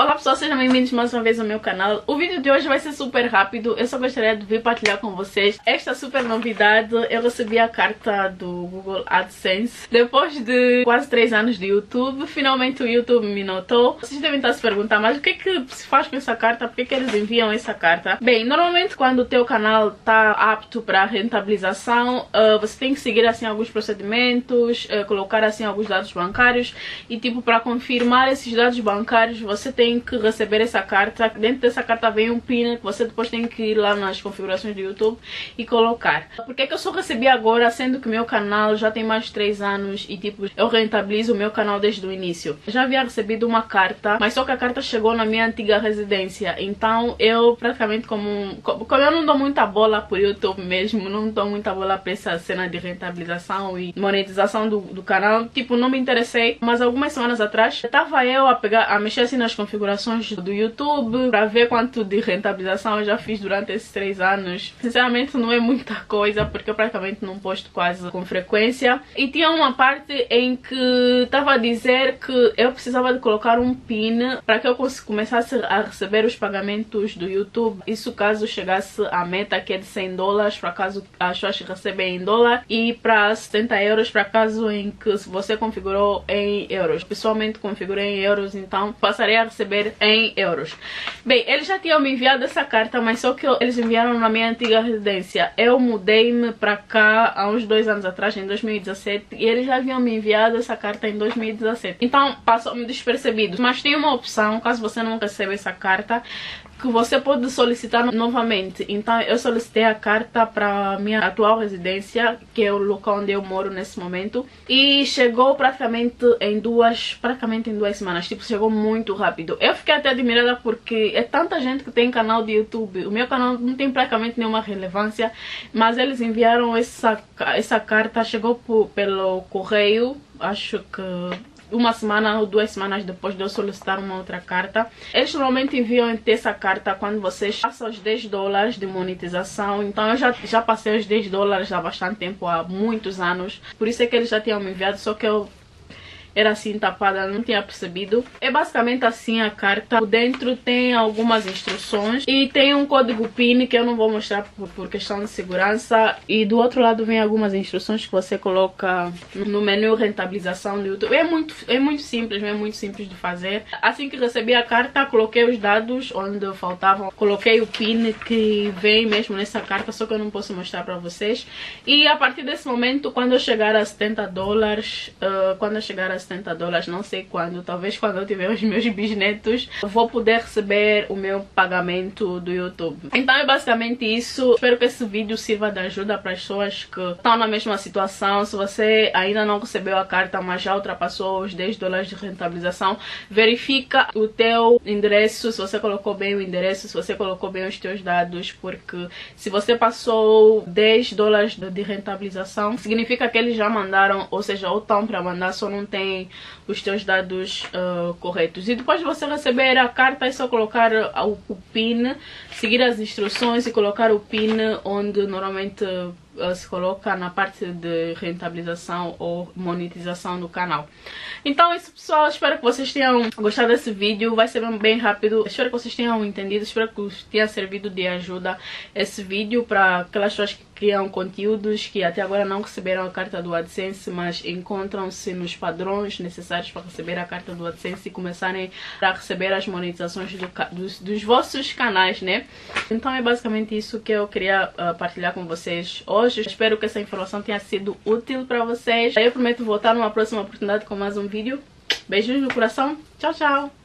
Olá pessoal, sejam bem-vindos mais uma vez ao meu canal. O vídeo de hoje vai ser super rápido, eu só gostaria de vir partilhar com vocês esta super novidade. Eu recebi a carta do Google AdSense depois de quase 3 anos de YouTube. Finalmente o YouTube me notou. Vocês devem estar se perguntar, mas o que é que se faz com essa carta? Por que, é que eles enviam essa carta? Bem, normalmente quando o teu canal está apto para rentabilização, uh, você tem que seguir assim alguns procedimentos, uh, colocar assim alguns dados bancários e tipo para confirmar esses dados bancários você tem tem que receber essa carta. Dentro dessa carta vem um pin que você depois tem que ir lá nas configurações do YouTube e colocar. Por que, que eu só recebi agora, sendo que meu canal já tem mais de 3 anos e tipo, eu rentabilizo o meu canal desde o início. Já havia recebido uma carta, mas só que a carta chegou na minha antiga residência. Então eu praticamente como, como eu não dou muita bola por YouTube mesmo, não dou muita bola para essa cena de rentabilização e monetização do, do canal, tipo, não me interessei. Mas algumas semanas atrás, estava eu a pegar, a mexer assim nas configurações configurações do YouTube para ver quanto de rentabilização eu já fiz durante esses três anos. Sinceramente não é muita coisa porque eu praticamente não posto quase com frequência. E tinha uma parte em que estava a dizer que eu precisava de colocar um PIN para que eu começasse a receber os pagamentos do YouTube. Isso caso chegasse à meta que é de 100 dólares, para caso as pessoas recebem em dólar e para 70 euros para caso em que você configurou em euros. Pessoalmente configurei em euros, então passarei a receber receber em euros. Bem, eles já tinham me enviado essa carta, mas só que eles enviaram na minha antiga residência. Eu mudei-me para cá há uns dois anos atrás, em 2017, e eles já haviam me enviado essa carta em 2017. Então passou-me despercebido. Mas tem uma opção, caso você não receba essa carta, que você pode solicitar novamente. Então eu solicitei a carta para minha atual residência, que é o local onde eu moro nesse momento, e chegou praticamente em duas, praticamente em duas semanas, tipo, chegou muito rápido. Eu fiquei até admirada porque é tanta gente que tem canal de YouTube. O meu canal não tem praticamente nenhuma relevância, mas eles enviaram essa essa carta, chegou por, pelo correio, acho que uma semana ou duas semanas depois de eu solicitar uma outra carta. Eles normalmente enviam essa carta quando vocês passam os 10 dólares de monetização. Então eu já, já passei os 10 dólares há bastante tempo, há muitos anos. Por isso é que eles já tinham me enviado, só que eu era assim tapada, não tinha percebido. É basicamente assim a carta. Dentro tem algumas instruções e tem um código PIN que eu não vou mostrar por, por questão de segurança. E do outro lado vem algumas instruções que você coloca no menu rentabilização do YouTube. É muito, é muito simples, é muito simples de fazer. Assim que recebi a carta, coloquei os dados onde faltavam. Coloquei o PIN que vem mesmo nessa carta, só que eu não posso mostrar para vocês. E a partir desse momento, quando eu chegar a 70 dólares, uh, quando eu chegar a 70 dólares, não sei quando, talvez quando eu tiver os meus bisnetos, vou poder receber o meu pagamento do YouTube. Então é basicamente isso. Espero que esse vídeo sirva de ajuda para as pessoas que estão na mesma situação. Se você ainda não recebeu a carta, mas já ultrapassou os 10 dólares de rentabilização, verifica o teu endereço, se você colocou bem o endereço, se você colocou bem os teus dados, porque se você passou 10 dólares de rentabilização, significa que eles já mandaram, ou seja, ou estão para mandar, só não tem os teus dados uh, corretos. E depois de você receber a carta, é só colocar o, o PIN, seguir as instruções e colocar o PIN onde normalmente se coloca na parte de rentabilização ou monetização do canal. Então é isso pessoal, espero que vocês tenham gostado desse vídeo, vai ser bem rápido, espero que vocês tenham entendido, espero que tenha servido de ajuda esse vídeo para aquelas pessoas que criam conteúdos que até agora não receberam a carta do AdSense, mas encontram-se nos padrões necessários para receber a carta do AdSense e começarem a receber as monetizações do, dos, dos, vossos canais, né? Então é basicamente isso que eu queria uh, partilhar com vocês hoje. Espero que essa informação tenha sido útil para vocês. Eu prometo voltar numa próxima oportunidade com mais um vídeo. Beijos no coração. Tchau, tchau!